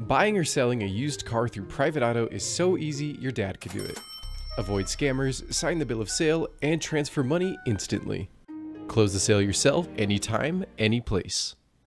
Buying or selling a used car through Private Auto is so easy your dad could do it. Avoid scammers, sign the bill of sale, and transfer money instantly. Close the sale yourself anytime, any place.